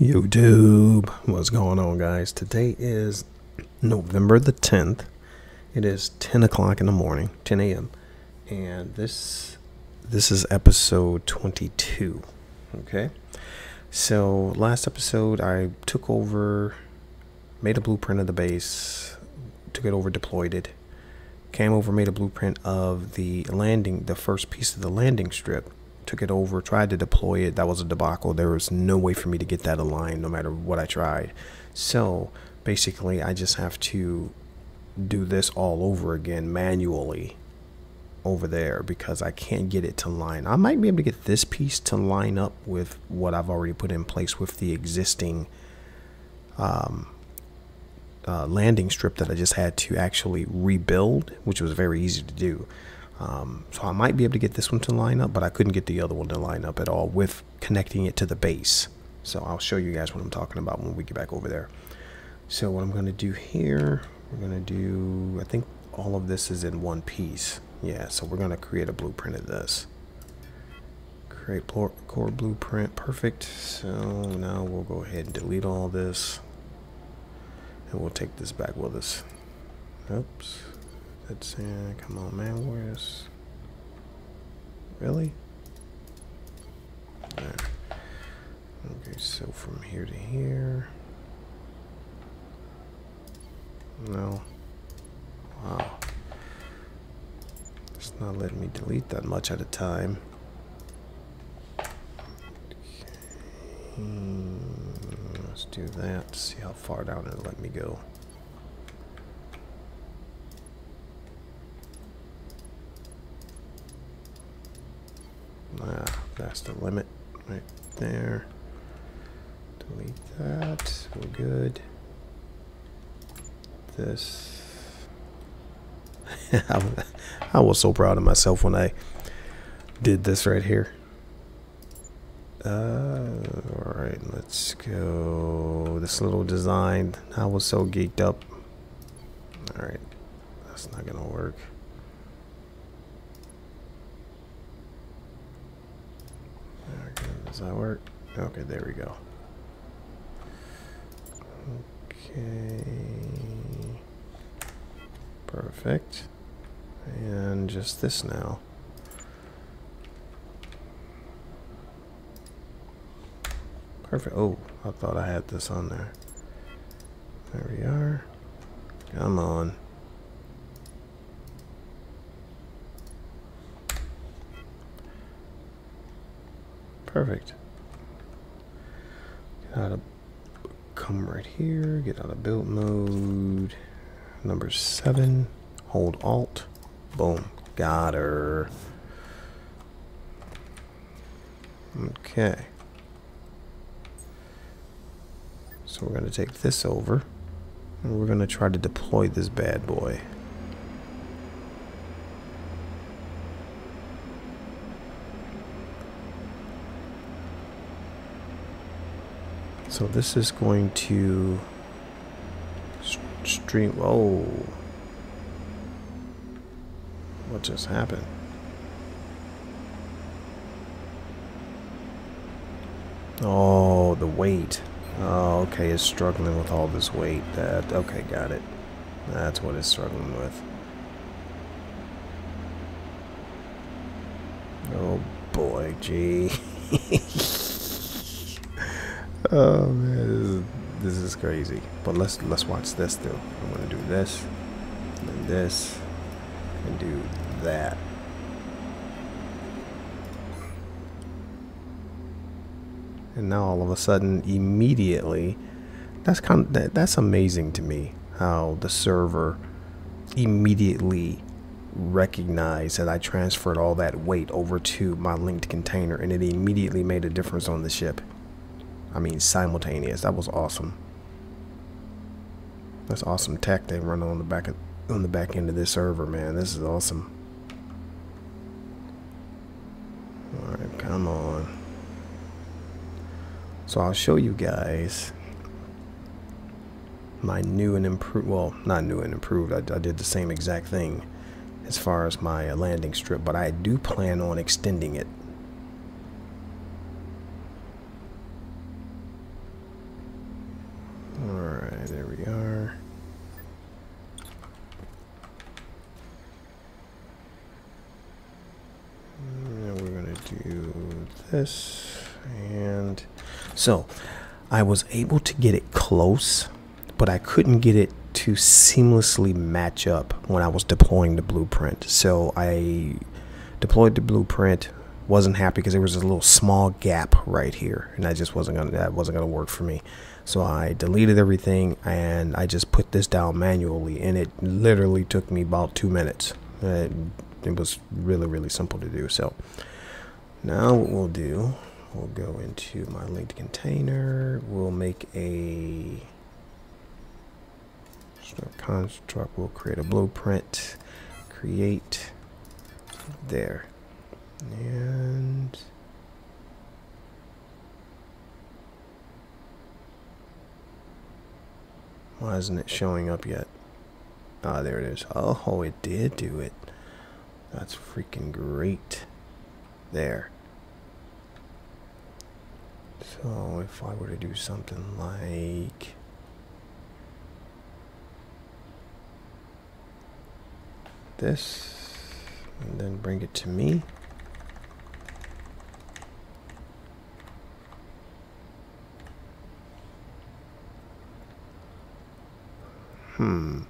YouTube, what's going on, guys? Today is November the 10th. It is 10 o'clock in the morning, 10 a.m. And this this is episode 22. Okay, so last episode I took over, made a blueprint of the base, took it over, deployed it, came over, made a blueprint of the landing, the first piece of the landing strip took it over, tried to deploy it. That was a debacle. There was no way for me to get that aligned no matter what I tried. So basically, I just have to do this all over again manually over there because I can't get it to line. I might be able to get this piece to line up with what I've already put in place with the existing um, uh, landing strip that I just had to actually rebuild, which was very easy to do. Um, so I might be able to get this one to line up, but I couldn't get the other one to line up at all with connecting it to the base. So I'll show you guys what I'm talking about when we get back over there. So what I'm going to do here, we're going to do, I think all of this is in one piece. Yeah, so we're going to create a blueprint of this. Create core blueprint, perfect. So now we'll go ahead and delete all this. And we'll take this back with us. Oops. That's uh, come on, man. Where's really? There. Okay, so from here to here. No. Wow. It's not letting me delete that much at a time. Okay. Let's do that. See how far down it'll let me go. Ah, that's the limit right there. Delete that. We're good. This. I was so proud of myself when I did this right here. Uh, all right, let's go. This little design. I was so geeked up. All right, that's not gonna work. Does that work? Okay, there we go. Okay. Perfect. And just this now. Perfect. Oh, I thought I had this on there. There we are. Come on. Perfect. Get out of come right here, get out of build mode. Number seven, hold alt, boom, got her. Okay. So we're going to take this over and we're going to try to deploy this bad boy. So this is going to stream. Oh, what just happened? Oh, the weight. Oh, okay, it's struggling with all this weight. That okay, got it. That's what it's struggling with. Oh boy, gee. Oh man, this is, this is crazy. But let's let's watch this though. I'm gonna do this, and this, and do that. And now all of a sudden, immediately, that's kind of that, that's amazing to me. How the server immediately recognized that I transferred all that weight over to my linked container, and it immediately made a difference on the ship. I mean simultaneous. That was awesome. That's awesome tech they run on the back of, on the back end of this server, man. This is awesome. All right, come on. So I'll show you guys my new and improved, well, not new and improved. I, I did the same exact thing as far as my landing strip, but I do plan on extending it this. And so I was able to get it close, but I couldn't get it to seamlessly match up when I was deploying the blueprint. So I deployed the blueprint, wasn't happy because there was a little small gap right here, and I just wasn't gonna that wasn't gonna work for me. So I deleted everything and I just put this down manually, and it literally took me about two minutes. It, it was really really simple to do. So now what we'll do, we'll go into my linked container. We'll make a construct. We'll create a blueprint. Create there. And why isn't it showing up yet? Ah, there it is. Oh, it did do it. That's freaking great. There. So if I were to do something like this and then bring it to me. Hmm.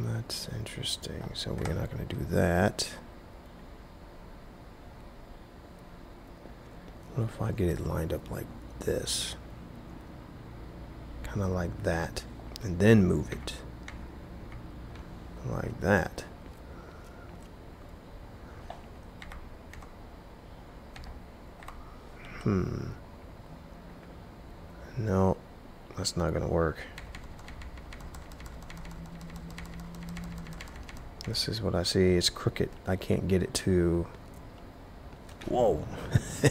That's interesting. So we're not going to do that. What if I get it lined up like this? Kind of like that. And then move it. Like that. Hmm. No, that's not going to work. This is what I see. It's crooked. I can't get it to... Whoa.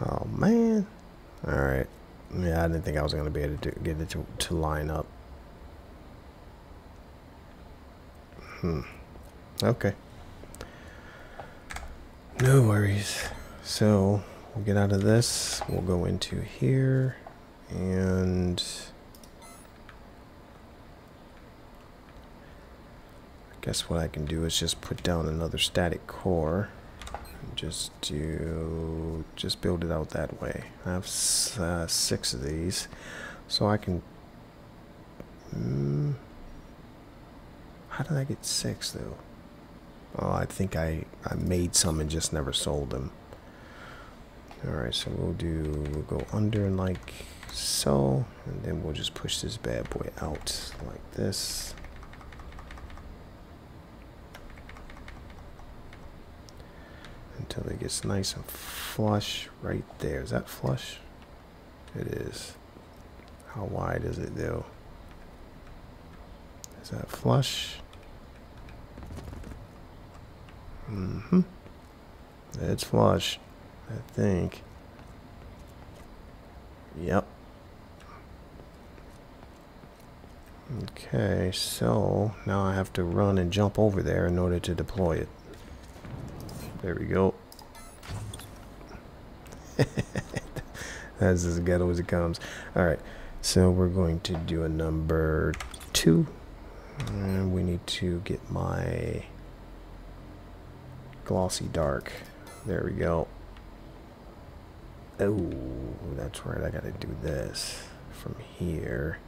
oh, man. Alright. Yeah, I didn't think I was going to be able to get it to, to line up. Hmm. Okay. No worries. So we'll get out of this. We'll go into here and I guess what I can do is just put down another static core just do just build it out that way. I have uh, six of these so I can mm, how did I get six though? Oh, I think I, I made some and just never sold them. Alright, so we'll do, we'll go under like so, and then we'll just push this bad boy out like this. Until it gets nice and flush right there. Is that flush? It is. How wide is it though? Is that flush? Mm-hmm. It's flush. I think. Yep. Okay, so now I have to run and jump over there in order to deploy it. There we go. That's as ghetto as it comes. Alright, so we're going to do a number two. And we need to get my glossy dark. There we go. Oh, that's right. I got to do this from here.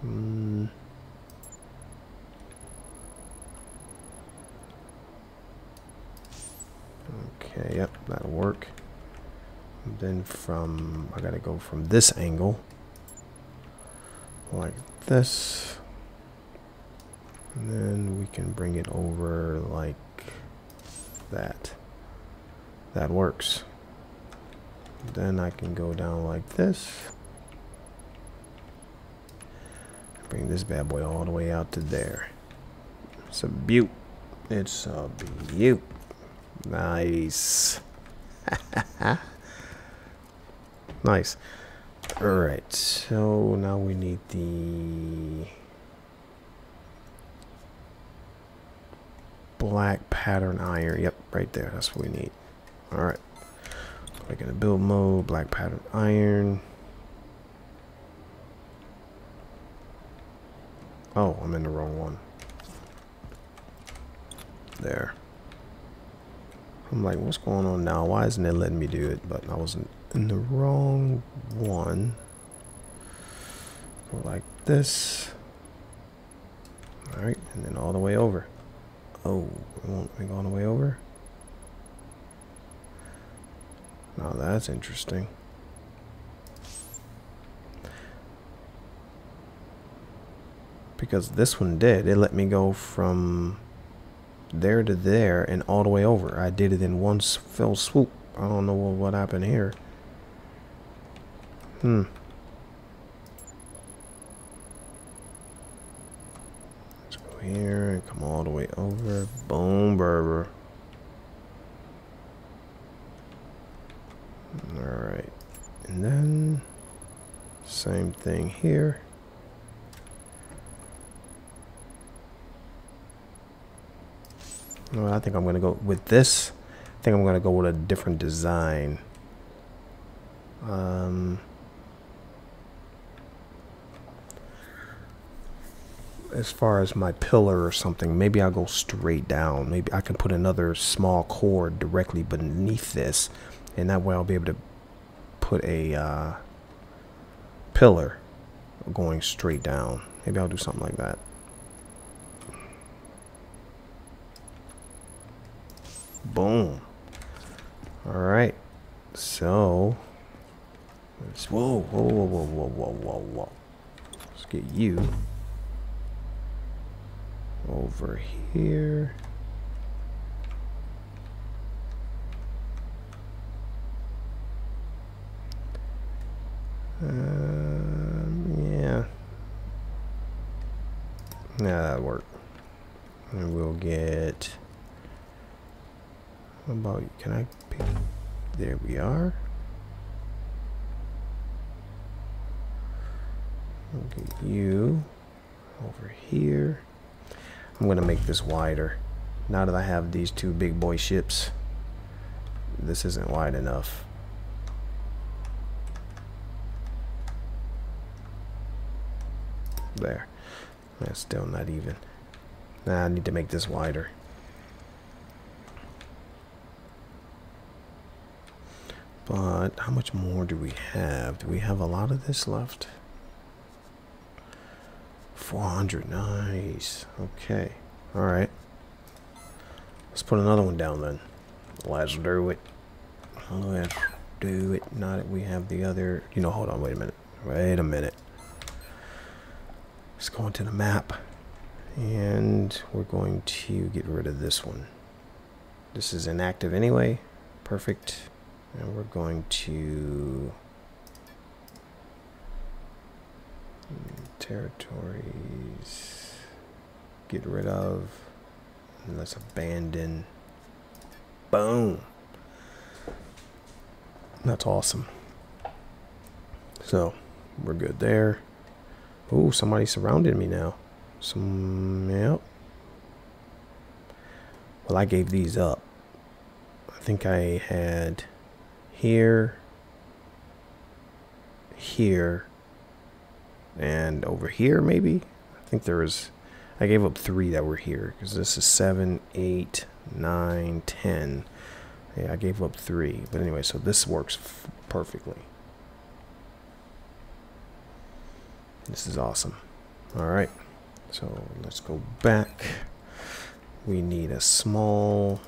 Hmm. Okay, yep, that'll work. And then from, I gotta go from this angle, like this. And then we can bring it over like that that works. Then I can go down like this. Bring this bad boy all the way out to there. It's a beaut. It's a beaut. Nice. nice. Alright, so now we need the black pattern iron. Yep, right there. That's what we need. Alright. Click into build mode, black pattern iron. Oh, I'm in the wrong one. There. I'm like, what's going on now? Why isn't it letting me do it? But I wasn't in the wrong one. Go like this. Alright, and then all the way over. Oh, it won't go all the way over? Now that's interesting. Because this one did. It let me go from there to there and all the way over. I did it in one fell swoop. I don't know what, happened here. Hmm. Let's go here and come all the way over. Boom, Berber. Alright. And then, same thing here. Well, I think I'm going to go with this. I think I'm going to go with a different design. Um, as far as my pillar or something, maybe I'll go straight down. Maybe I can put another small cord directly beneath this, and that way I'll be able to put a uh, pillar going straight down. Maybe I'll do something like that. Boom. All right. So, let's, whoa, whoa, whoa, whoa, whoa, whoa, whoa, whoa. Let's get you over here. Um, yeah. Yeah, that'll work. And we'll get how about you? Can I pick? There we are. Look at you over here. I'm going to make this wider. Now that I have these two big boy ships, this isn't wide enough. There. That's still not even. Nah, I need to make this wider. But how much more do we have? Do we have a lot of this left? 400. Nice. Okay. All right. Let's put another one down then. Let's do it. Let's do it. Not that we have the other... You know, hold on. Wait a minute. Wait a minute. Let's go into the map. And we're going to get rid of this one. This is inactive anyway. Perfect. And we're going to territories. Get rid of. And let's abandon. Boom. That's awesome. So we're good there. Oh somebody surrounded me now. Some yep. Well I gave these up. I think I had here, here, and over here maybe. I think there was, I gave up three that were here because this is seven, eight, nine, ten. Yeah, I gave up three. But anyway, so this works perfectly. This is awesome. All right, so let's go back. We need a small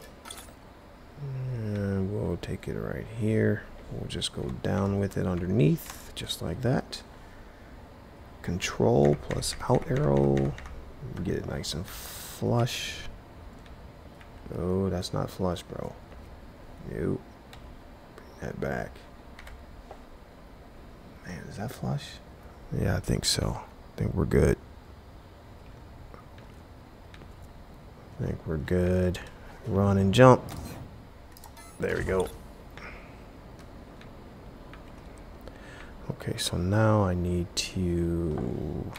and we'll take it right here. We'll just go down with it underneath, just like that. Control plus out arrow. Get it nice and flush. Oh, that's not flush, bro. Nope. Bring that back. Man, is that flush? Yeah, I think so. I think we're good. I think we're good. Run and jump. There we go. Okay, so now I need to...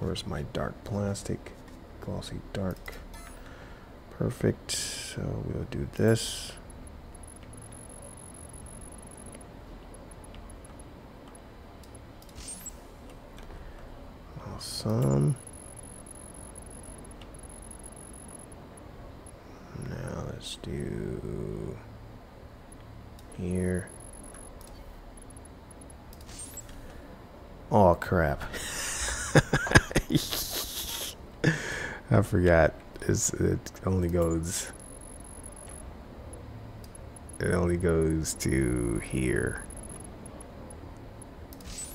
Where's my dark plastic? Glossy dark. Perfect. So we'll do this. Awesome. Now let's do here. Oh crap. I forgot. It's, it only goes it only goes to here.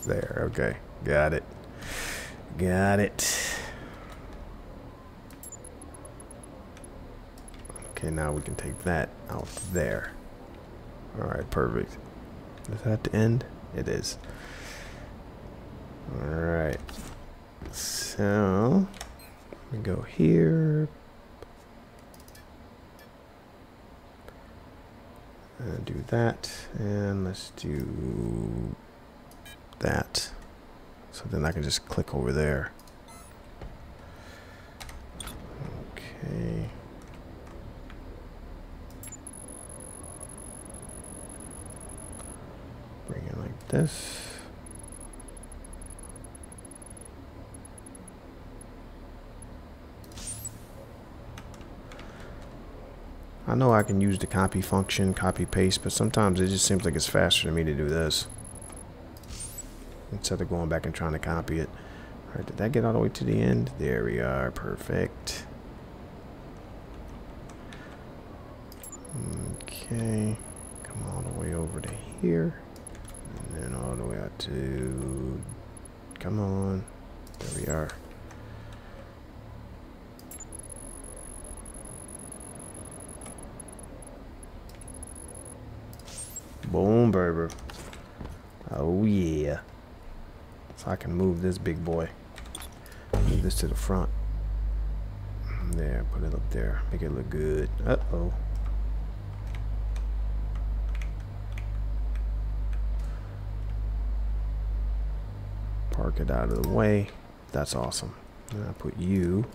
There, okay. Got it. Got it. Okay, now we can take that out there. Alright, perfect. Is that the end? It is. Alright. So, we go here. And do that. And let's do that. So then I can just click over there. Okay. This. I know I can use the copy function, copy paste, but sometimes it just seems like it's faster to me to do this. Instead of going back and trying to copy it. Alright, did that get all the way to the end? There we are, perfect. Okay, come all the way over to here. To, come on, there we are. Boom, baby. Oh, yeah. So I can move this big boy. Move this to the front. There, put it up there. Make it look good. Uh-oh. It out of the way. That's awesome. And I put you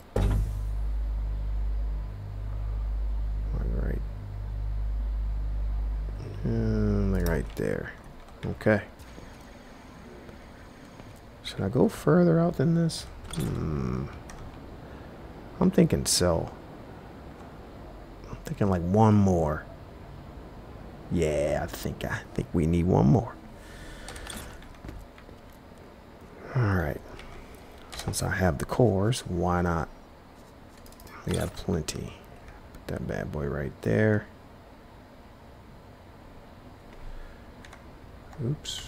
right and right there. Okay. Should I go further out than this? Hmm. I'm thinking so. I'm thinking like one more. Yeah, I think I think we need one more. Alright. Since I have the cores, why not? We have plenty. Put that bad boy right there. Oops.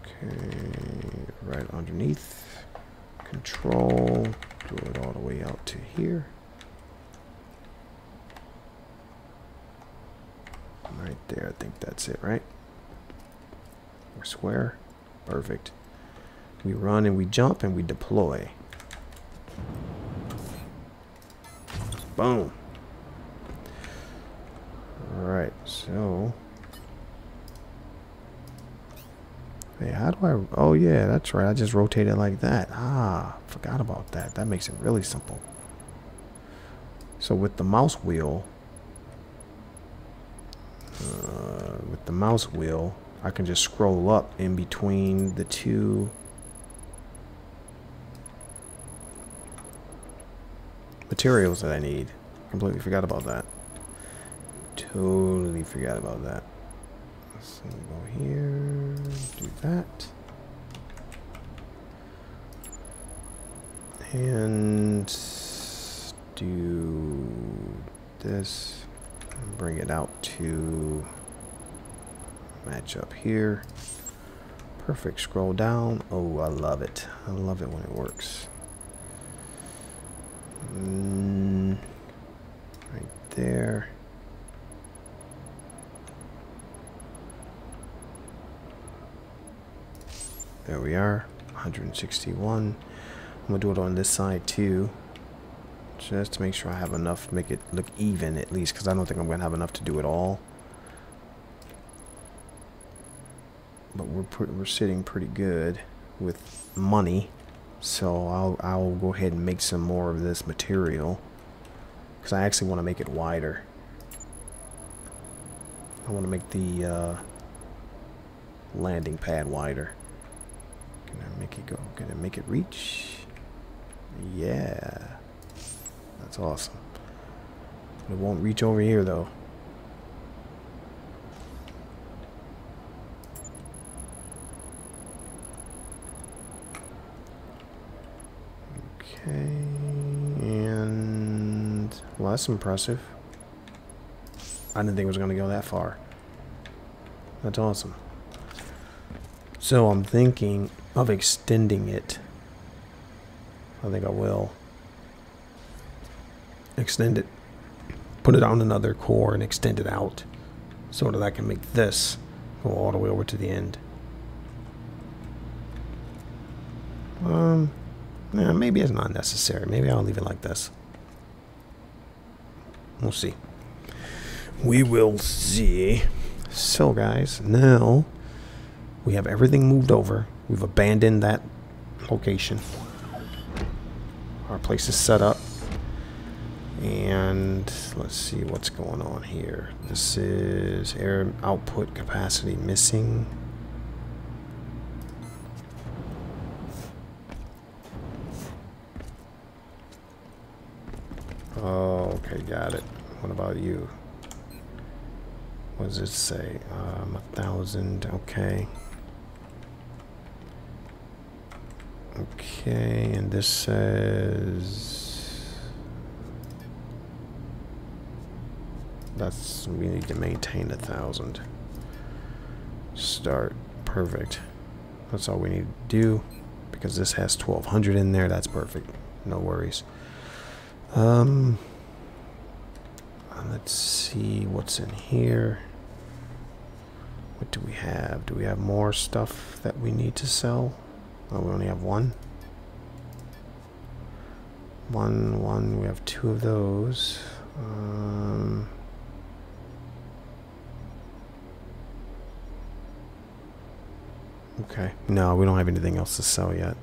Okay, right underneath. Control, do it all the way out to here. Right there, I think that's it, right? We're square. Perfect. We run and we jump and we deploy. Boom. Alright, so Hey, how do I... Oh, yeah, that's right. I just rotate it like that. Ah, forgot about that. That makes it really simple. So with the mouse wheel... Uh, with the mouse wheel, I can just scroll up in between the two... materials that I need. Completely forgot about that. Totally forgot about that. So go here, do that. And do this bring it out to match up here. Perfect. Scroll down. Oh, I love it. I love it when it works. Mm, right there. There we are, 161. I'm gonna do it on this side too, just to make sure I have enough, make it look even at least, because I don't think I'm gonna have enough to do it all. But we're we're sitting pretty good with money, so I'll I'll go ahead and make some more of this material, because I actually want to make it wider. I want to make the uh, landing pad wider. Can I make it go? Can I make it reach? Yeah. That's awesome. It won't reach over here though. Okay, and well, that's impressive. I didn't think it was going to go that far. That's awesome. So I'm thinking of extending it. I think I will. Extend it. Put it on another core and extend it out. So that I can make this go all the way over to the end. Um, yeah, maybe it's not necessary. Maybe I'll leave it like this. We'll see. We will see. So, guys, now we have everything moved over. We've abandoned that location. Our place is set up. And let's see what's going on here. This is air output capacity missing. Oh, okay, got it. What about you? What does it say? Um, a thousand, okay. Okay, and this says... That's, we need to maintain a thousand. Start, perfect. That's all we need to do. Because this has 1200 in there, that's perfect. No worries. Um, let's see what's in here. What do we have? Do we have more stuff that we need to sell? Oh, we only have one. One, one, we have two of those. Um, okay, no, we don't have anything else to sell yet.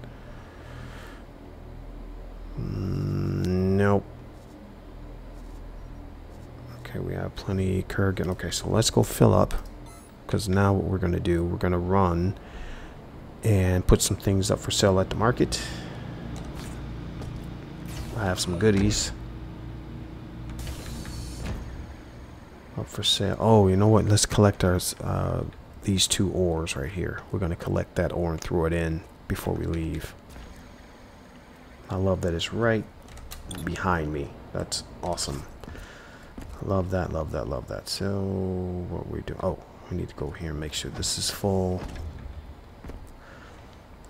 Mm, nope. Okay, we have plenty Kergon. Okay, so let's go fill up. Because now what we're going to do, we're going to run and put some things up for sale at the market. I have some goodies. Up for sale. Oh, you know what? Let's collect our, uh, these two ores right here. We're going to collect that ore and throw it in before we leave. I love that it's right behind me. That's awesome. Love that, love that, love that. So, what we do? Oh, we need to go here and make sure this is full.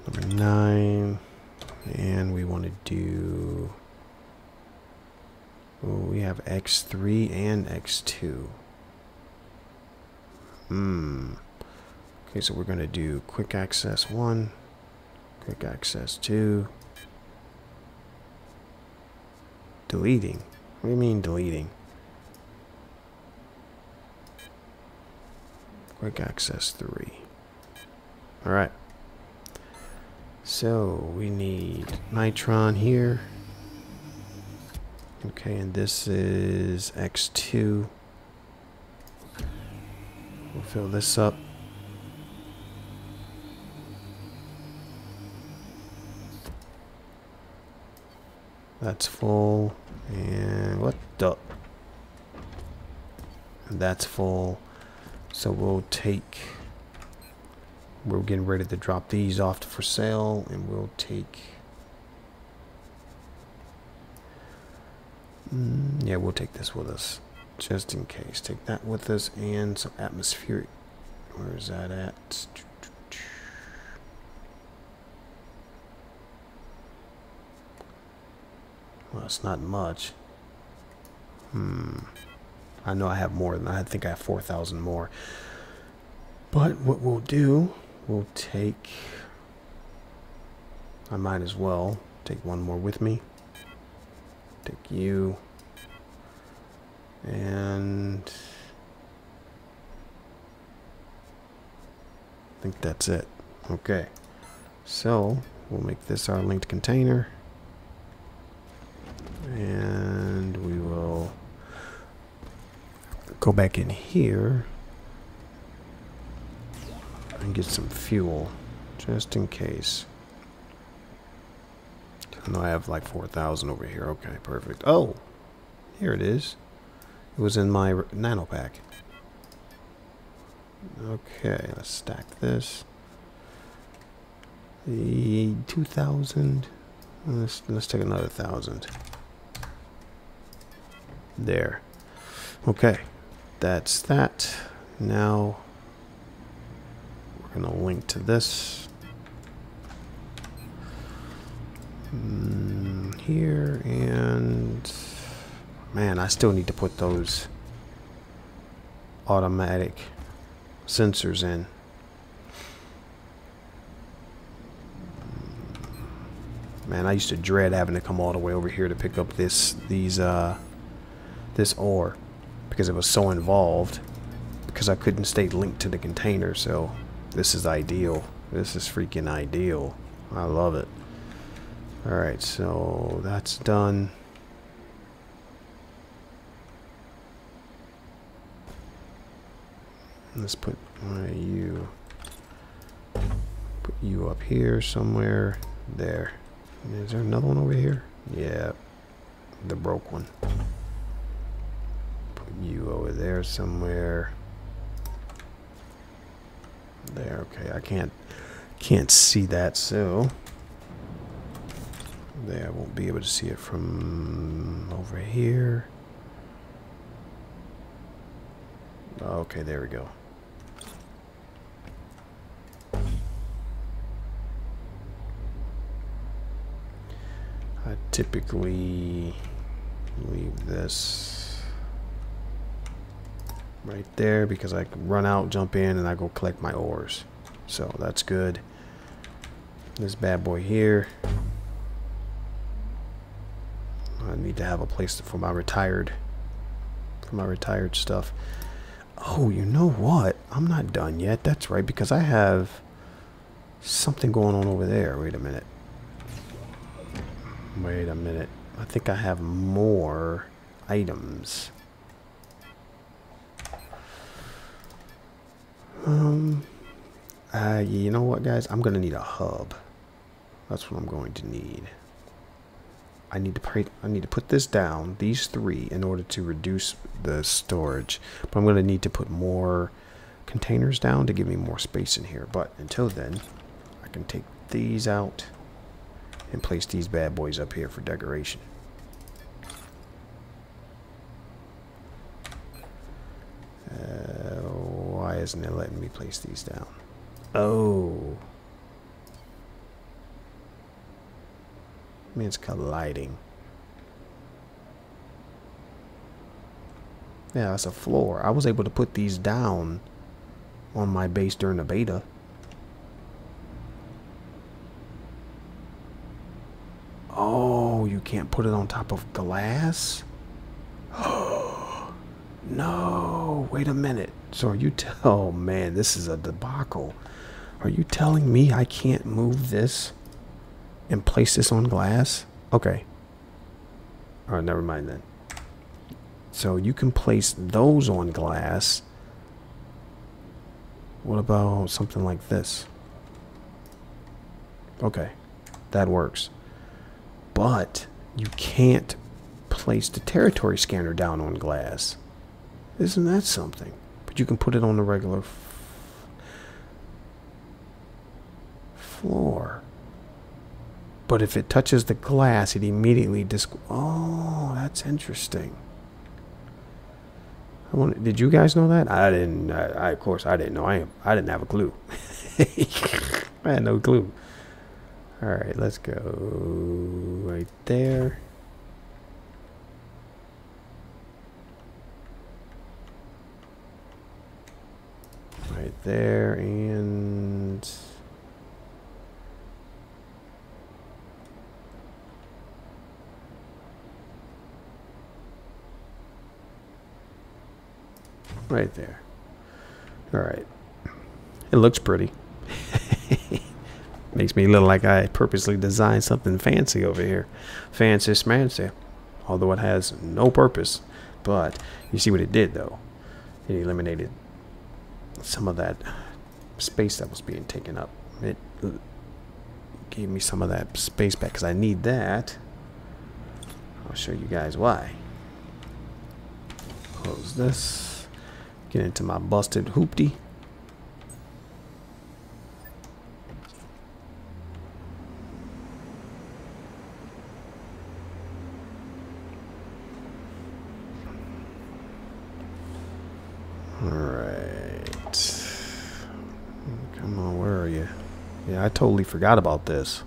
Number nine. And we want to do... Oh, we have X3 and X2. Hmm. Okay, so we're going to do quick access 1, quick access 2, deleting. What do you mean deleting? Quick access 3. Alright. So we need nitron here. Okay, and this is X2. We'll fill this up. That's full. And what the? That's full. So we'll take we're getting ready to drop these off for sale and we'll take mm, yeah we'll take this with us just in case. Take that with us and some atmospheric where's that at? Well it's not much. Hmm I know I have more than I think I have 4,000 more. But what we'll do we'll take I might as well take one more with me. Take you. And I think that's it. Okay. So we'll make this our linked container. And we will go back in here and get some fuel just in case. I know I have like 4,000 over here. Okay, perfect. Oh, here it is. It was in my nano pack. Okay, let's stack this. The 2,000. Let's, let's take another 1,000. There. Okay, that's that. Now, we're going to link to this. Mm, here, and... Man, I still need to put those automatic sensors in. Man, I used to dread having to come all the way over here to pick up this these uh this ore because it was so involved because I couldn't stay linked to the container so this is ideal. This is freaking ideal. I love it. Alright so that's done. Let's put you put you up here somewhere. There. Is there another one over here? Yeah the broke one you over there somewhere? There okay I can't can't see that so. There I won't be able to see it from over here. Okay there we go. I typically leave this right there because I can run out, jump in, and I go collect my ores. So that's good. This bad boy here. I need to have a place for my retired for my retired stuff. Oh, you know what? I'm not done yet. That's right, because I have something going on over there. Wait a minute. Wait a minute. I think I have more items. Um, uh, you know what, guys? I'm going to need a hub. That's what I'm going to need. I need to put I need to put this down, these three, in order to reduce the storage. But I'm going to need to put more containers down to give me more space in here. But until then, I can take these out and place these bad boys up here for decoration. Uh, isn't it letting me place these down? Oh. I mean, it's colliding. Yeah, that's a floor. I was able to put these down on my base during the beta. Oh, you can't put it on top of glass? Oh no, wait a minute. So are you tell oh man, this is a debacle. Are you telling me I can't move this and place this on glass? Okay. Alright, never mind then. So you can place those on glass. What about something like this? Okay, that works but you can't place the territory scanner down on glass. Isn't that something? But you can put it on the regular floor. But if it touches the glass, it immediately dis. Oh, that's interesting. I want. Did you guys know that? I didn't. I, I of course I didn't know. I I didn't have a clue. I had no clue. Alright, let's go right there. Right there and... Right there. Alright. It looks pretty. Makes me look like I purposely designed something fancy over here. Fancy smancy. Although it has no purpose. But you see what it did though. It eliminated some of that space that was being taken up. It gave me some of that space back because I need that. I'll show you guys why. close this. Get into my busted hoopty. Alright. Come on, where are you? Yeah, I totally forgot about this.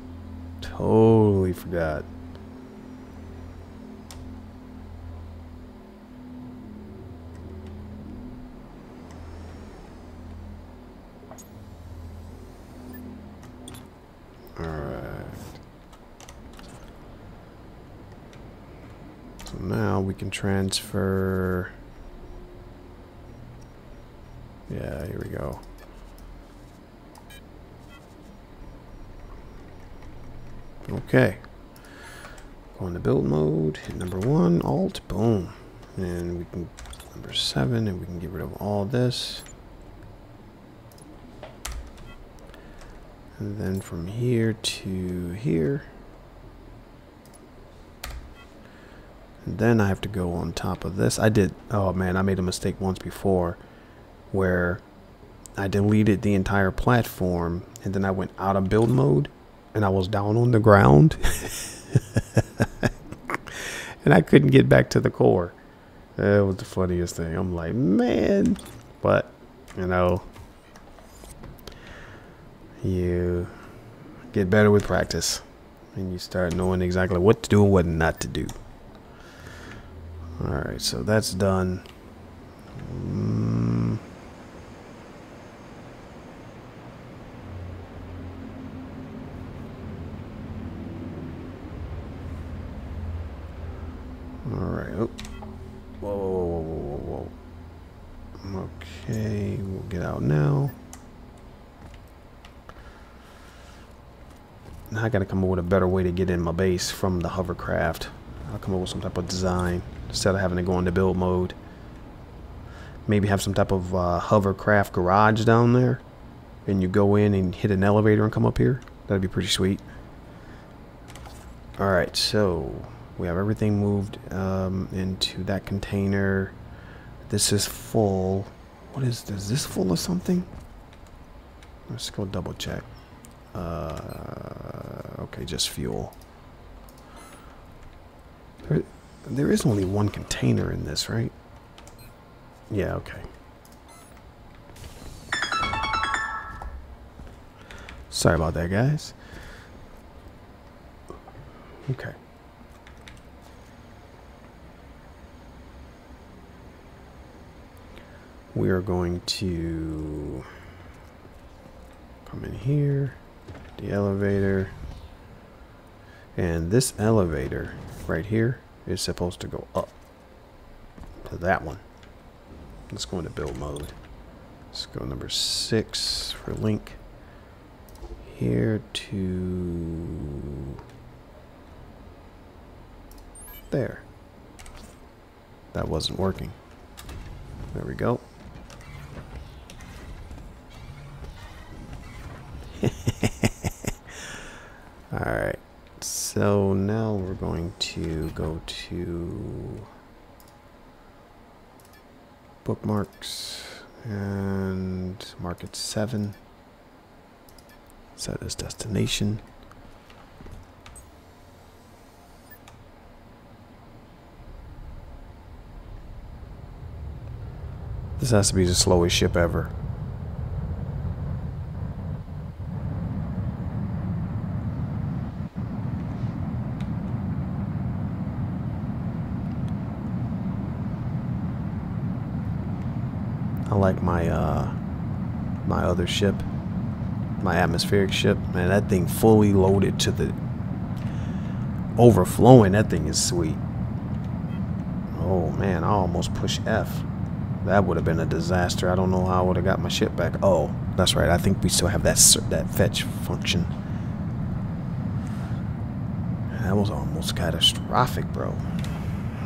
Totally forgot. Alright. So now we can transfer... Yeah, here we go. Okay. Go into build mode, hit number one, alt, boom. And we can, number seven, and we can get rid of all this. And then from here to here. And then I have to go on top of this. I did, oh man, I made a mistake once before where I deleted the entire platform and then I went out of build mode and I was down on the ground and I couldn't get back to the core. That was the funniest thing. I'm like, man, but you know, you get better with practice and you start knowing exactly what to do and what not to do. All right, so that's done. Mm. All right. Oh. Whoa, whoa, whoa, whoa, whoa, whoa. Okay, we'll get out now. Now I gotta come up with a better way to get in my base from the hovercraft. I'll come up with some type of design instead of having to go into build mode. Maybe have some type of uh, hovercraft garage down there. And you go in and hit an elevator and come up here. That'd be pretty sweet. Alright, so we have everything moved um, into that container. This is full. What is this? Is this full of something? Let's go double check. Uh, okay, just fuel. There, there is only one container in this, right? Yeah, okay. Sorry about that, guys. Okay. We are going to come in here, the elevator, and this elevator right here is supposed to go up to that one. Let's go into build mode. Let's go number six for link here to there. That wasn't working. There we go. Now we're going to go to bookmarks and market 7. Set as destination. This has to be the slowest ship ever. I like my uh my other ship, my atmospheric ship. Man, that thing fully loaded to the overflowing. That thing is sweet. Oh man, I almost pushed F. That would have been a disaster. I don't know how I would have got my ship back. Oh, that's right. I think we still have that that fetch function. That was almost catastrophic, bro.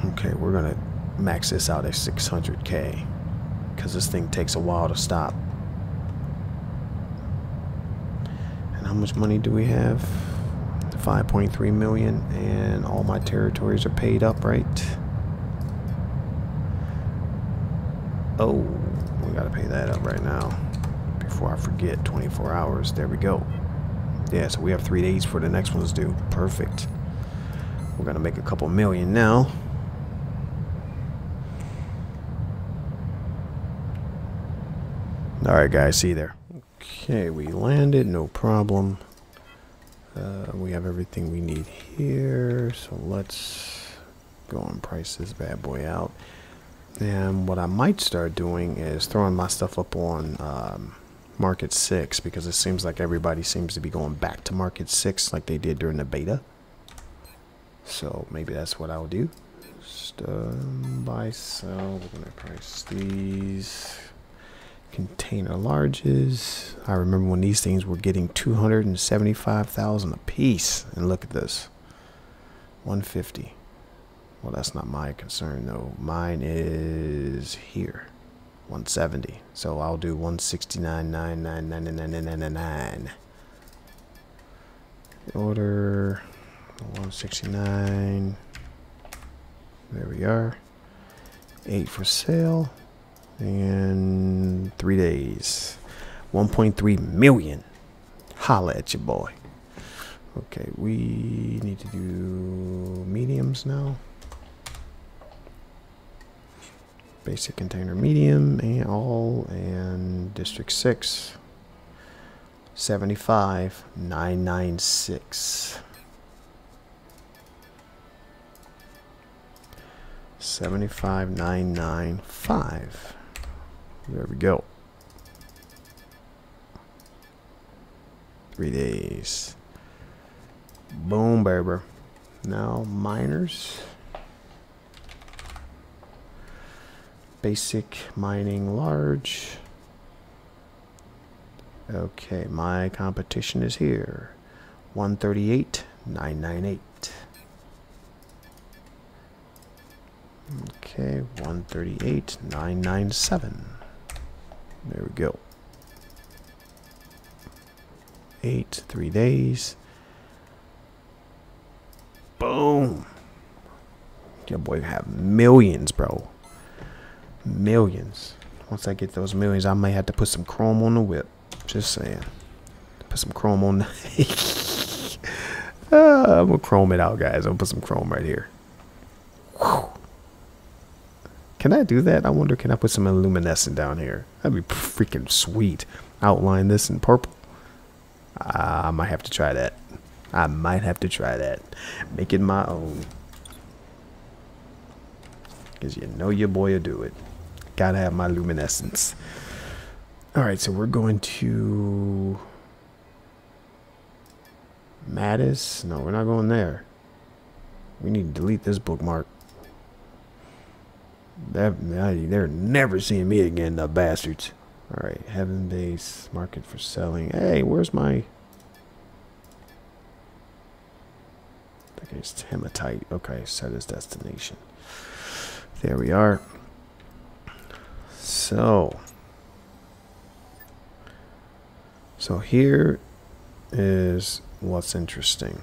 Okay, we're gonna max this out at 600k because this thing takes a while to stop. And how much money do we have? 5.3 million, and all my territories are paid up, right? Oh, we gotta pay that up right now before I forget. 24 hours. There we go. Yeah, so we have three days for the next one's due. Perfect. We're gonna make a couple million now. All right, guys, see you there. Okay, we landed, no problem. Uh, we have everything we need here, so let's go and price this bad boy out. And what I might start doing is throwing my stuff up on um, Market 6 because it seems like everybody seems to be going back to Market 6 like they did during the beta. So maybe that's what I'll do. Just, um, buy, sell. We're going to price these container larges. I remember when these things were getting 275,000 a piece. And look at this. 150. Well, that's not my concern though. Mine is here. 170. So I'll do 169.999999. Order 169. There we are. 8 for sale. And 3 days. 1.3 million. Holla at your boy. Okay, we need to do mediums now. basic container medium and all and district 6 75 996 75 995 there we go three days boom baby now miners basic mining large. Okay, my competition is here. 138, 998. Okay, 138, 997. There we go. Eight, three days. Boom. Your boy have millions, bro millions. Once I get those millions, I might have to put some chrome on the whip. Just saying. Put some chrome on the... uh, I'm going to chrome it out, guys. I'm going to put some chrome right here. Whew. Can I do that? I wonder, can I put some luminescent down here? That'd be freaking sweet. Outline this in purple. Uh, I might have to try that. I might have to try that. Make it my own. Because you know your boy will do it. Gotta have my luminescence. Alright, so we're going to... Madis? No, we're not going there. We need to delete this bookmark. They're never seeing me again, the bastards. Alright, Heaven Base, market for selling. Hey, where's my... It's hematite. Okay, set as destination. There we are. So, so here is what's interesting.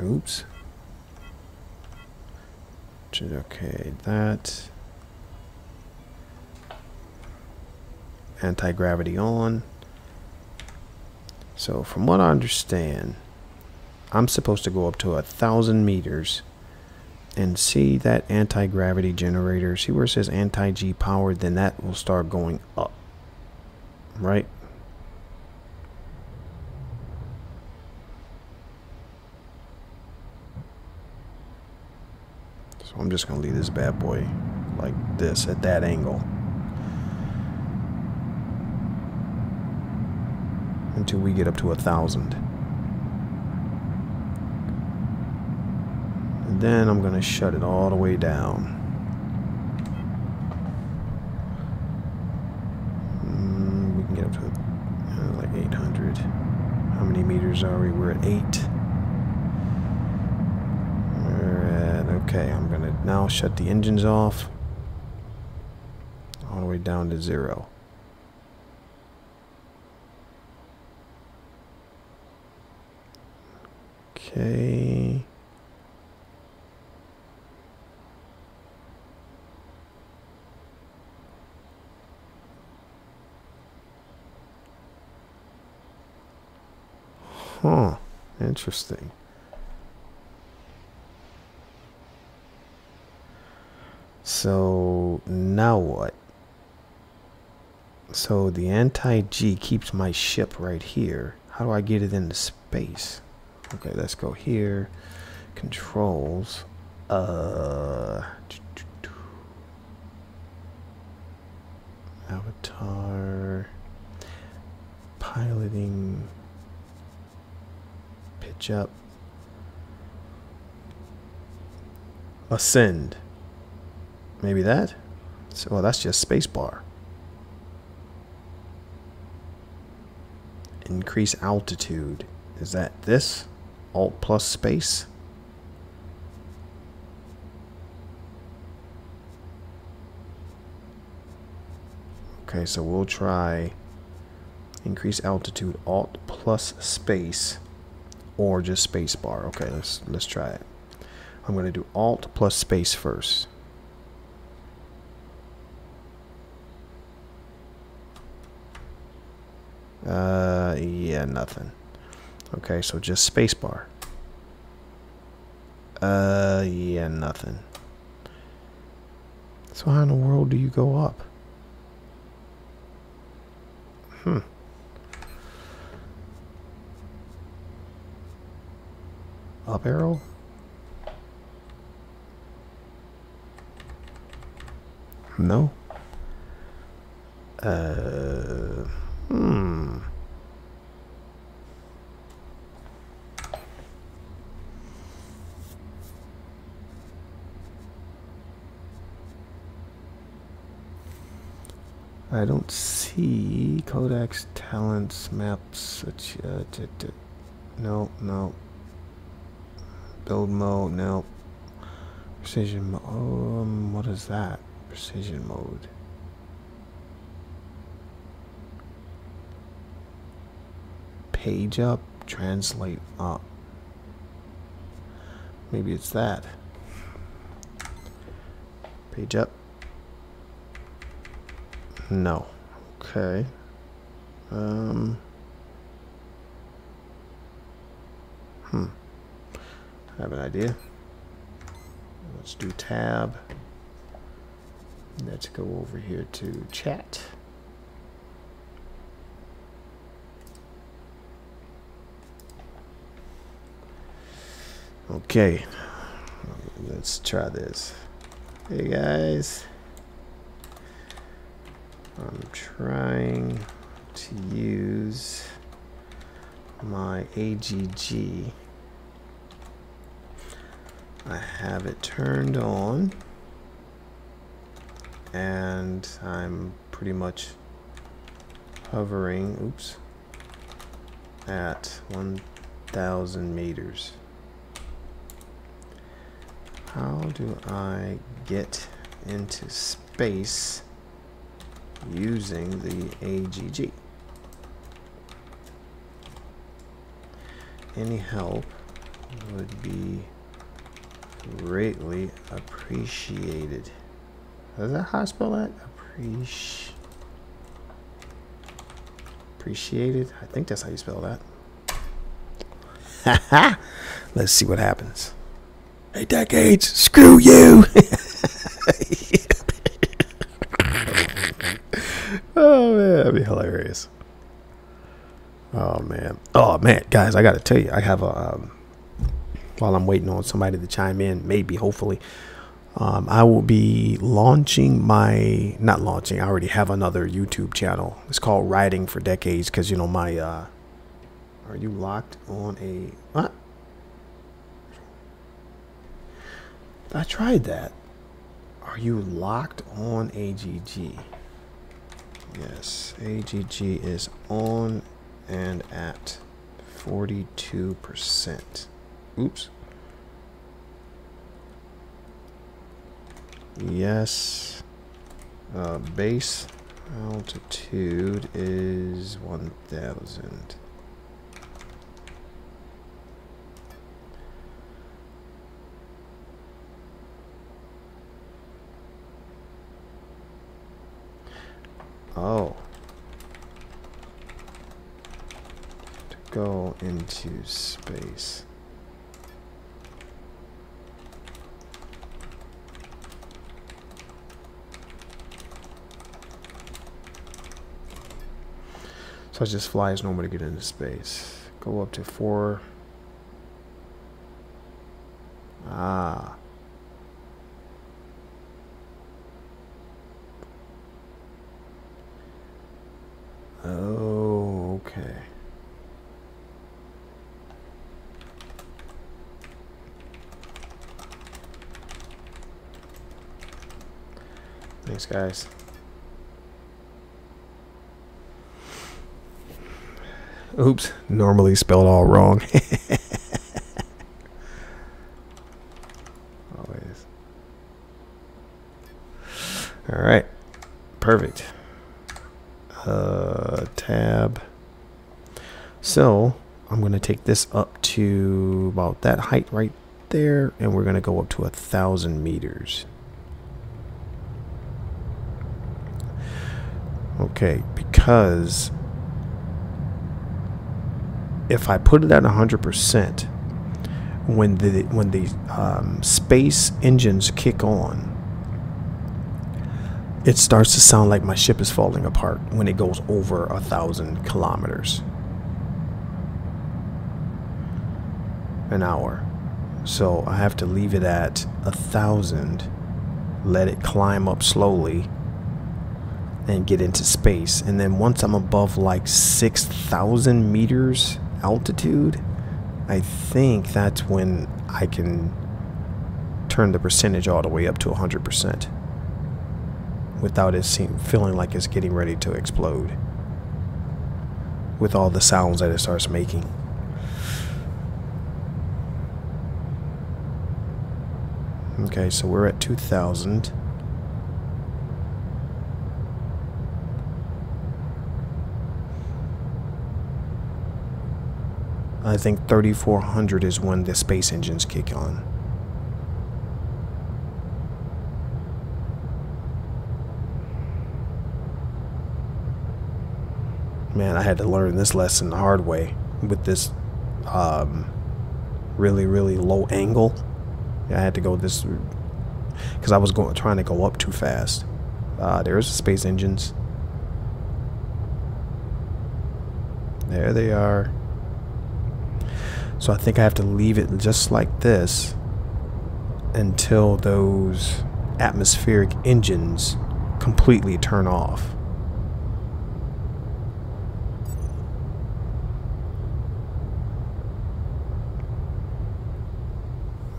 Oops. Okay, that. Anti-gravity on. So from what I understand, I'm supposed to go up to a thousand meters and see that anti-gravity generator see where it says anti-G powered then that will start going up right so I'm just gonna leave this bad boy like this at that angle until we get up to a thousand And then I'm going to shut it all the way down. Mm, we can get up to uh, like 800. How many meters are we? We're at 8. We're at, okay, I'm going to now shut the engines off. All the way down to zero. Okay. Huh. Interesting. So now what? So the anti-G keeps my ship right here. How do I get it into space? Okay, let's go here. Controls. Uh, avatar. Piloting. Pitch up. Ascend. Maybe that? So, well, that's just spacebar. Increase altitude. Is that this? Alt plus space? Okay, so we'll try increase altitude alt plus space or just spacebar. Okay, let's let's try it. I'm going to do alt plus space first. Uh, yeah, nothing. Okay, so just spacebar. Uh, yeah, nothing. So how in the world do you go up? Hmm. Up arrow? No. Uh, hmm. I don't see codex, talents, maps, such. No, no. Build mode, no. Precision mode. Um, what is that? Precision mode. Page up, translate up. Maybe it's that. Page up. No. Okay. Um. Hmm. I have an idea. Let's do tab. Let's go over here to chat. Okay. Let's try this. Hey guys. I'm trying to use my AGG. I have it turned on and I'm pretty much hovering, oops, at 1,000 meters. How do I get into space using the AGG. Any help would be greatly appreciated. Is that how I spell that? Appreci appreciated? I think that's how you spell that. Let's see what happens. Hey, decades, screw you! oh man, that'd be hilarious. Oh man. Oh man, guys, I gotta tell you, I have a. Um, while I'm waiting on somebody to chime in, maybe, hopefully, um, I will be launching my not launching. I already have another YouTube channel. It's called Writing for Decades because you know my. Uh, are you locked on a what? I tried that. Are you locked on AGG? Yes, AGG is on and at 42%. Oops. Yes. Uh, base altitude is 1,000. Oh. To go into space. So I just fly as normal to get into space. Go up to four. Ah. Oh, okay. Thanks, guys. Oops, normally spelled all wrong. Always. All right, perfect. Uh, tab. So I'm going to take this up to about that height right there, and we're going to go up to a thousand meters. Okay, because if I put it at 100%, when the when the um, space engines kick on, it starts to sound like my ship is falling apart when it goes over a thousand kilometers an hour. So I have to leave it at a thousand, let it climb up slowly, and get into space. And then once I'm above like 6,000 meters altitude, I think that's when I can turn the percentage all the way up to 100% without it seem, feeling like it's getting ready to explode with all the sounds that it starts making. Okay, so we're at 2,000. I think 3400 is when the space engines kick on. Man, I had to learn this lesson the hard way with this um, really, really low angle. I had to go this because I was going trying to go up too fast. Uh, there's the space engines. There they are. So I think I have to leave it just like this until those atmospheric engines completely turn off.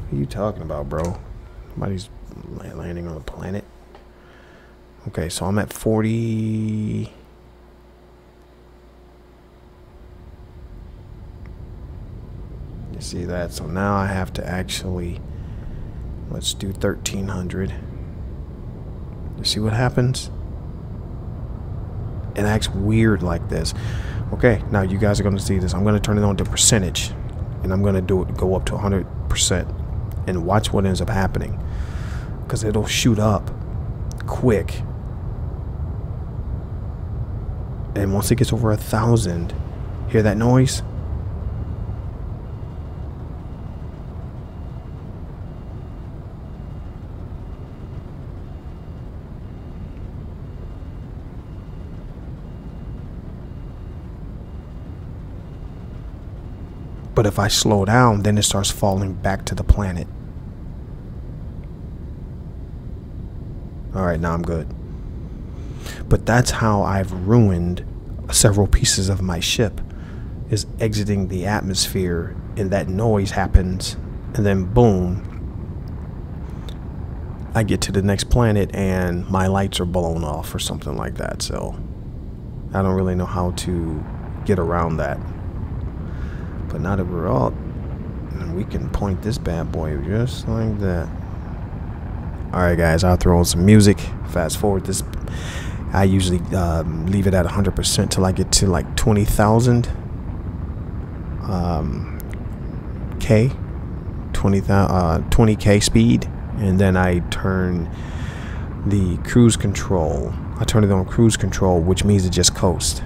What are you talking about, bro? Somebody's landing on the planet. Okay, so I'm at 40... You see that? So now I have to actually, let's do 1300. You see what happens? It acts weird like this. Okay, now you guys are going to see this. I'm going to turn it on to percentage. And I'm going to do it go up to 100%. And watch what ends up happening. Because it'll shoot up quick. And once it gets over a thousand, hear that noise? But if I slow down, then it starts falling back to the planet. Alright, now I'm good. But that's how I've ruined several pieces of my ship. Is exiting the atmosphere and that noise happens and then boom I get to the next planet and my lights are blown off or something like that. So I don't really know how to get around that. But now that we're up, we can point this bad boy just like that. Alright guys, I'll throw on some music. Fast forward this. I usually um, leave it at 100% till I get to like 20,000 um, K, 20, uh, 20K speed. And then I turn the cruise control. I turn it on cruise control, which means it just coast,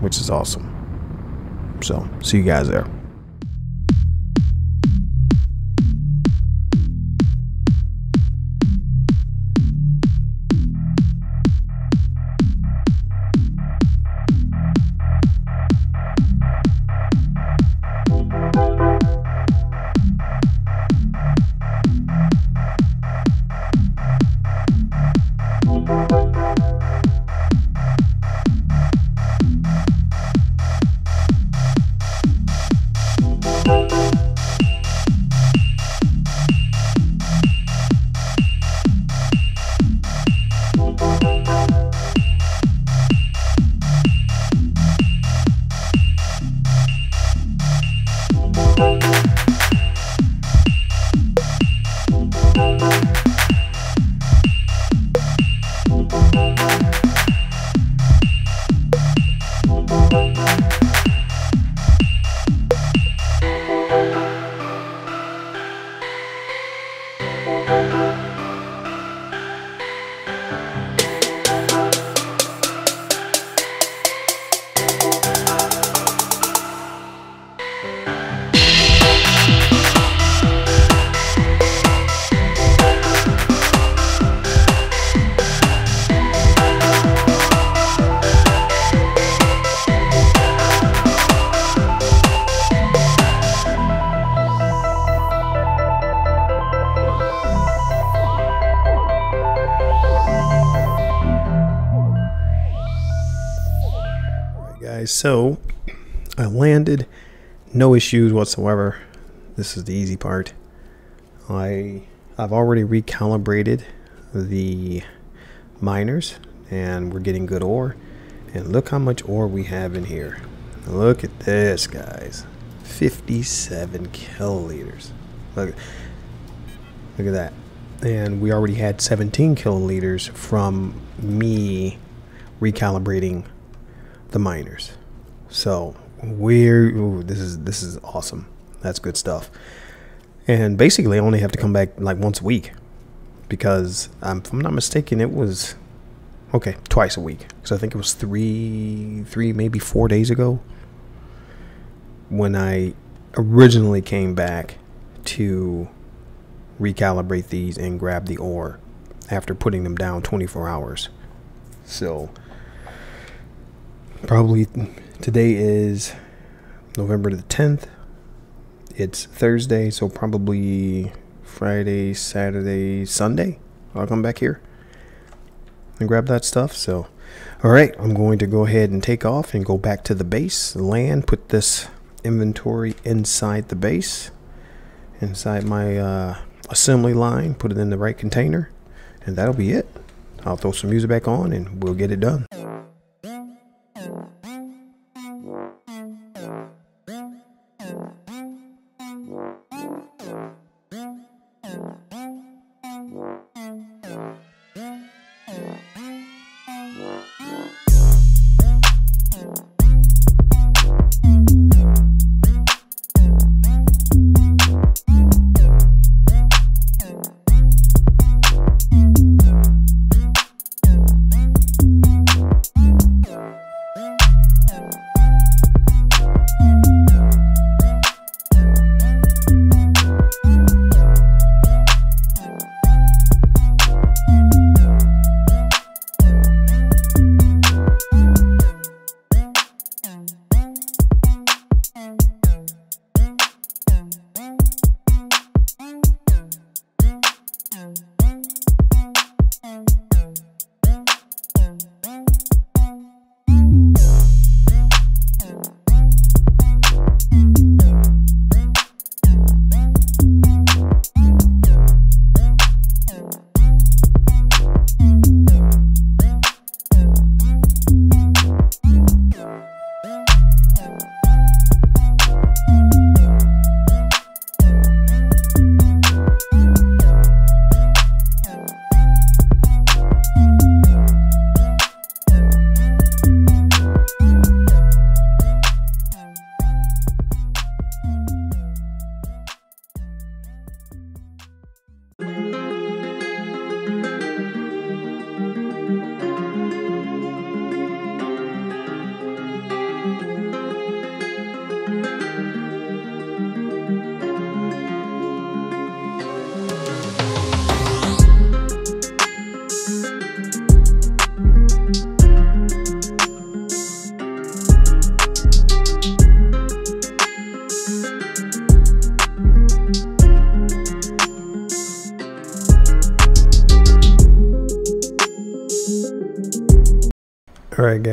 which is awesome. So, see you guys there. So I landed, no issues whatsoever. This is the easy part. I I've already recalibrated the miners, and we're getting good ore. And look how much ore we have in here. Look at this, guys. 57 kiloliters. Look, look at that. And we already had 17 kiloliters from me recalibrating the miners. So we're ooh, this is this is awesome. That's good stuff. And basically, I only have to come back like once a week because um, if I'm not mistaken, it was okay twice a week because I think it was three, three maybe four days ago when I originally came back to recalibrate these and grab the ore after putting them down 24 hours. So probably today is November the 10th. It's Thursday, so probably Friday, Saturday, Sunday. I'll come back here and grab that stuff. So, all right, I'm going to go ahead and take off and go back to the base, land, put this inventory inside the base, inside my uh, assembly line, put it in the right container, and that'll be it. I'll throw some music back on and we'll get it done. Thank you.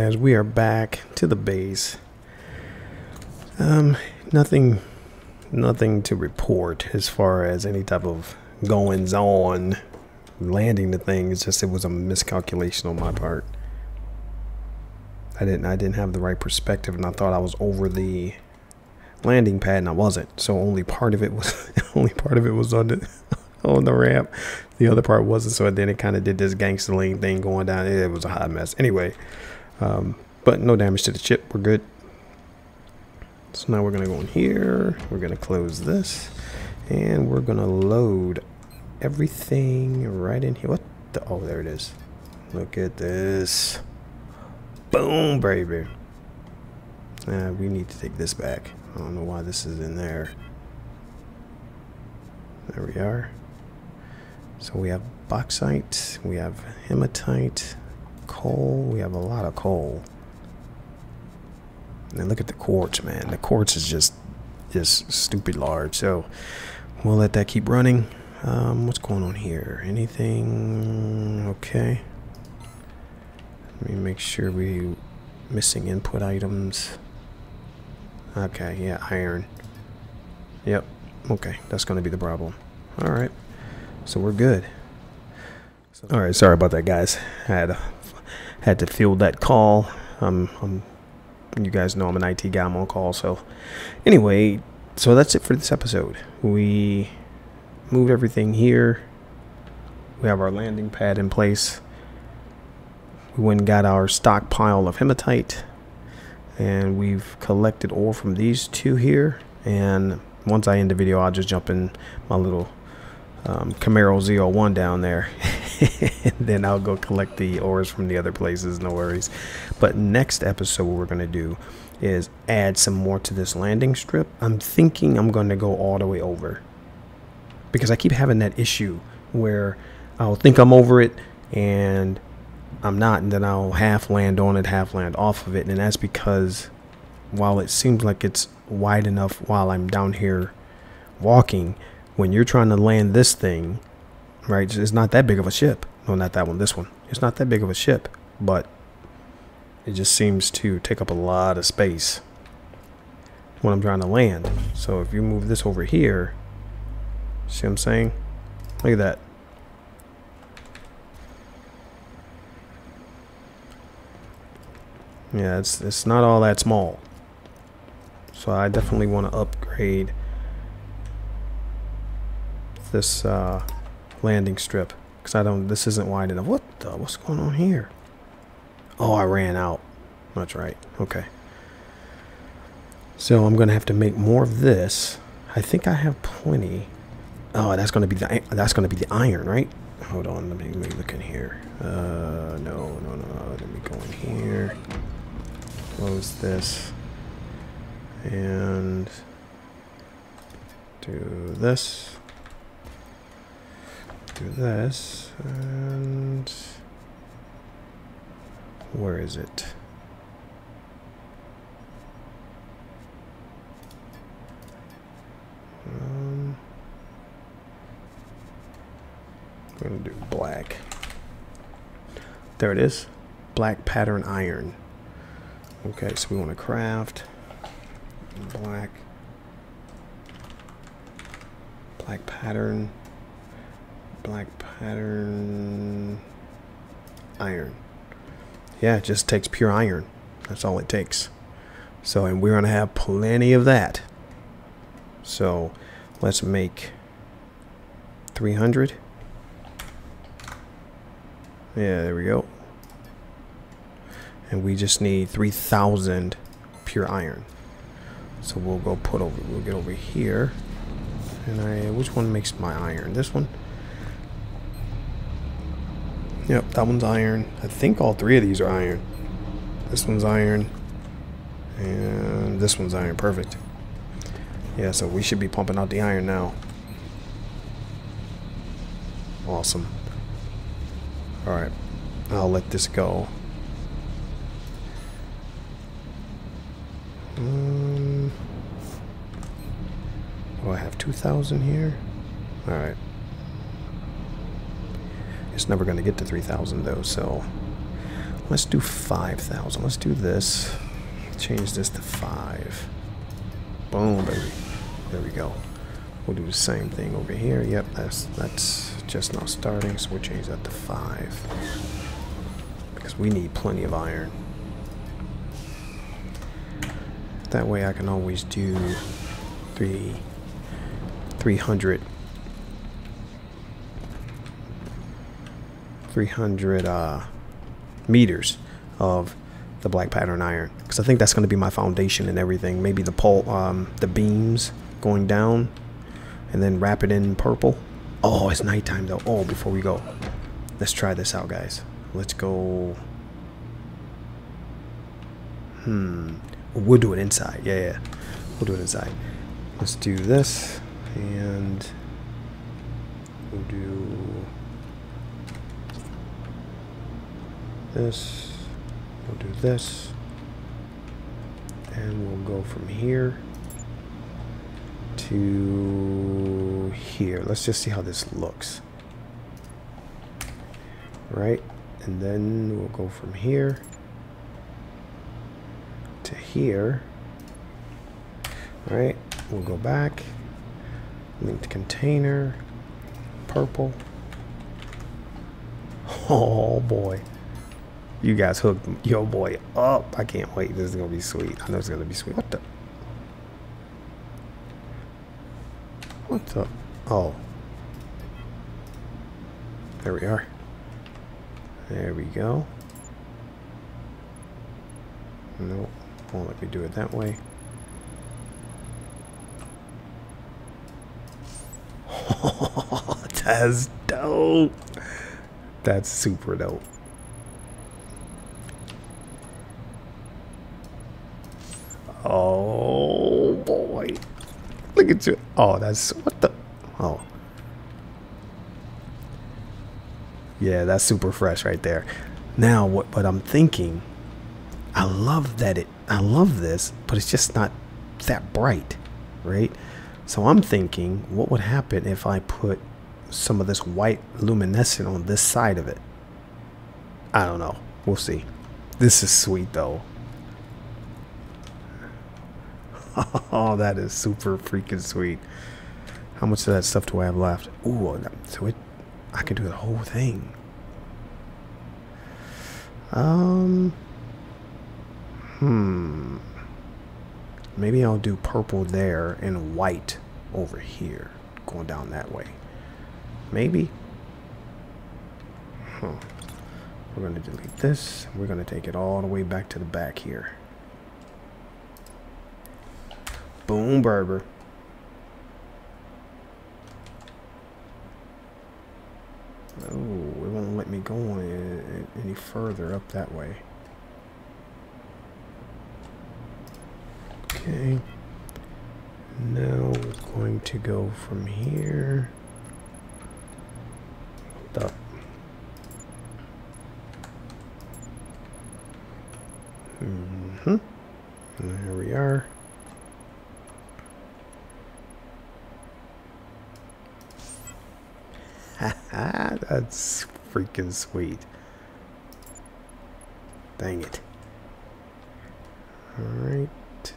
Guys, we are back to the base. Um, nothing, nothing to report as far as any type of goings on landing the thing. It's just, it was a miscalculation on my part. I didn't, I didn't have the right perspective and I thought I was over the landing pad and I wasn't. So only part of it was, only part of it was on the, on the ramp. The other part wasn't. So then it kind of did this gangster lane thing going down. It was a hot mess. Anyway, um, but no damage to the chip. We're good. So now we're going to go in here. We're going to close this. And we're going to load everything right in here. What the? Oh, there it is. Look at this. Boom, baby. Uh, we need to take this back. I don't know why this is in there. There we are. So we have bauxite, we have hematite, coal. We have a lot of coal. And look at the quartz, man. The quartz is just just stupid large. So we'll let that keep running. Um, what's going on here? Anything okay? Let me make sure we missing input items. Okay, yeah, iron. Yep. Okay, that's going to be the problem. All right. So we're good. All right, sorry about that, guys. I had had to field that call. Um, I'm, you guys know I'm an IT guy. I'm on call. So, anyway, so that's it for this episode. We moved everything here. We have our landing pad in place. We went and got our stockpile of hematite. And we've collected ore from these two here. And once I end the video, I'll just jump in my little um, Camaro Z01 down there. then I'll go collect the ores from the other places, no worries. But next episode, what we're going to do is add some more to this landing strip. I'm thinking I'm going to go all the way over. Because I keep having that issue where I'll think I'm over it and I'm not. And then I'll half land on it, half land off of it. And that's because while it seems like it's wide enough while I'm down here walking, when you're trying to land this thing, right? It's not that big of a ship. No, not that one. This one. It's not that big of a ship, but it just seems to take up a lot of space when I'm trying to land. So if you move this over here, see what I'm saying? Look at that. Yeah, it's it's not all that small. So I definitely want to upgrade this uh, landing strip because I don't this isn't wide enough. What the what's going on here? Oh I ran out. That's right. Okay. So I'm gonna have to make more of this. I think I have plenty. Oh that's gonna be the that's gonna be the iron right? Hold on let me, let me look in here. Uh no no no let me go in here. Close this. And do this do this and where is it? Um, I'm gonna do black. There it is. Black pattern iron. Okay, so we want to craft black black pattern black pattern. Iron. Yeah it just takes pure iron. That's all it takes. So and we're gonna have plenty of that. So let's make 300 yeah there we go. And we just need 3000 pure iron. So we'll go put over we'll get over here. And I which one makes my iron? This one Yep, that one's iron. I think all three of these are iron. This one's iron. And this one's iron. Perfect. Yeah, so we should be pumping out the iron now. Awesome. Alright. I'll let this go. Um, oh, I have 2,000 here? Alright. It's never going to get to 3,000 though, so Let's do 5,000. Let's do this. Change this to 5. Boom, baby. There we go. We'll do the same thing over here. Yep, that's that's just not starting, so we'll change that to 5. Because we need plenty of iron. That way I can always do three, 300, 300 uh, meters of the black pattern iron because I think that's going to be my foundation and everything. Maybe the pole, um, the beams going down, and then wrap it in purple. Oh, it's nighttime though. Oh, before we go, let's try this out, guys. Let's go. Hmm. We'll do it inside. Yeah, yeah. We'll do it inside. Let's do this, and we'll do this. We'll do this. And we'll go from here to here. Let's just see how this looks. Right? And then we'll go from here to here. Right? We'll go back. Linked container. Purple. Oh boy. You guys hooked yo boy up. I can't wait. This is gonna be sweet. I know it's gonna be sweet. What the? What the? Oh. There we are. There we go. Nope. Won't let me do it that way. That's dope. That's super dope. Oh boy. Look at you. Oh, that's what the Oh. Yeah, that's super fresh right there. Now what what I'm thinking I love that it I love this, but it's just not that bright, right? So I'm thinking what would happen if I put some of this white luminescent on this side of it? I don't know. We'll see. This is sweet though. Oh, that is super freaking sweet. How much of that stuff do I have left? Ooh, so it, I can do the whole thing. Um, hmm. Maybe I'll do purple there and white over here, going down that way. Maybe. Huh. We're going to delete this. We're going to take it all the way back to the back here. Boom, Berber. Oh, it won't let me go any further up that way. Okay. Now we're going to go from here. Up. Mm-hmm. There we are. That's freaking sweet. Dang it. Alright.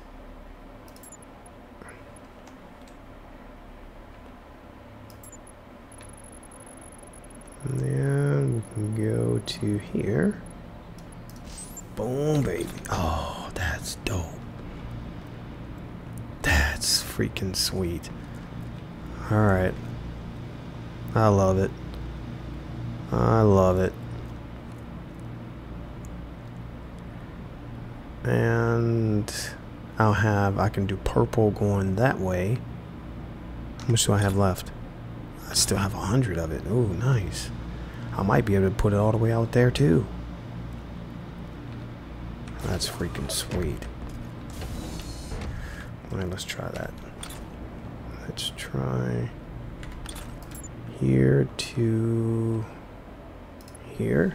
And then we can go to here. Boom, baby. Oh, that's dope. That's freaking sweet. Alright. I love it. I love it. And I'll have, I can do purple going that way. How much do I have left? I still have a hundred of it. Oh, nice. I might be able to put it all the way out there too. That's freaking sweet. Alright, let's try that. Let's try here to here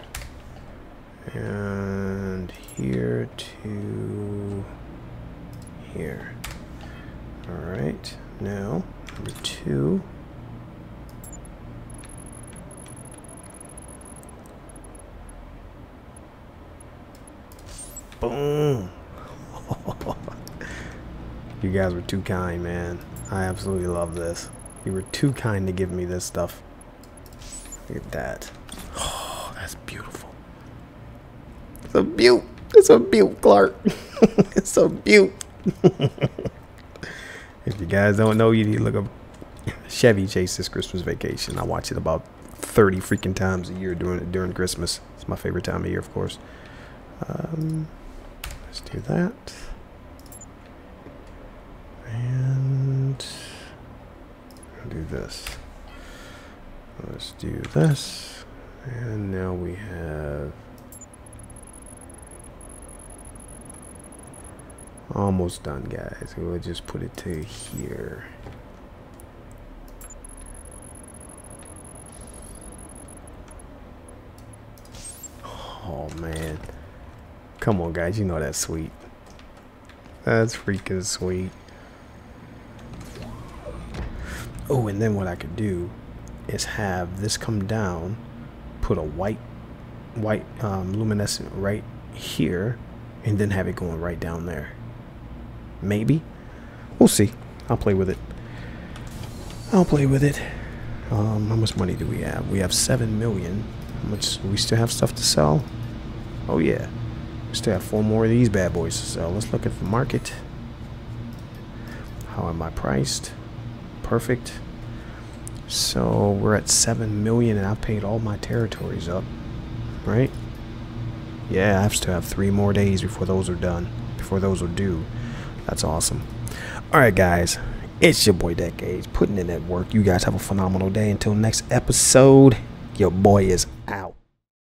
and here to here. All right, now number two. Boom. you guys were too kind, man. I absolutely love this. You were too kind to give me this stuff. Look at that. Oh, that's beautiful. It's a beaut. It's a beaut, Clark. it's a beaut. if you guys don't know, you need to look up Chevy Chase this Christmas vacation. I watch it about 30 freaking times a year during during Christmas. It's my favorite time of year, of course. Um, let's do that. And do this. Let's do this. And now we have almost done guys. We'll just put it to here. Oh man. Come on guys, you know that's sweet. That's freaking sweet. Oh, and then what I could do is have this come down, put a white, white um, luminescent right here, and then have it going right down there. Maybe. We'll see. I'll play with it. I'll play with it. Um, how much money do we have? We have seven million. How much? We still have stuff to sell. Oh yeah, we still have four more of these bad boys to sell. Let's look at the market. How am I priced? perfect. So we're at 7 million and I paid all my territories up, right? Yeah, I have to have three more days before those are done, before those are due. That's awesome. All right, guys, it's your boy Decades putting in that work. You guys have a phenomenal day. Until next episode, your boy is.